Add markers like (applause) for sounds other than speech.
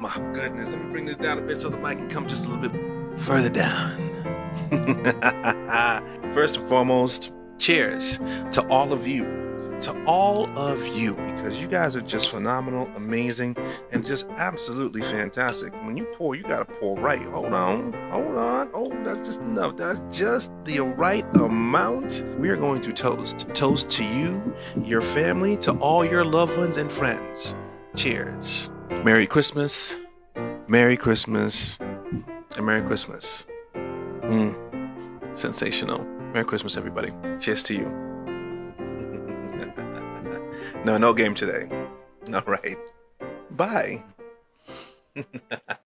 My goodness, let me bring this down a bit so the mic can come just a little bit further down. (laughs) First and foremost, cheers to all of you. To all of you, because you guys are just phenomenal, amazing, and just absolutely fantastic. When you pour, you gotta pour right. Hold on, hold on. Oh, that's just enough. That's just the right amount. We are going to toast. Toast to you, your family, to all your loved ones and friends. Cheers. Merry Christmas. Merry Christmas. And Merry Christmas. Mm. Sensational. Merry Christmas, everybody. Cheers to you. (laughs) no, no game today. All right. Bye. (laughs)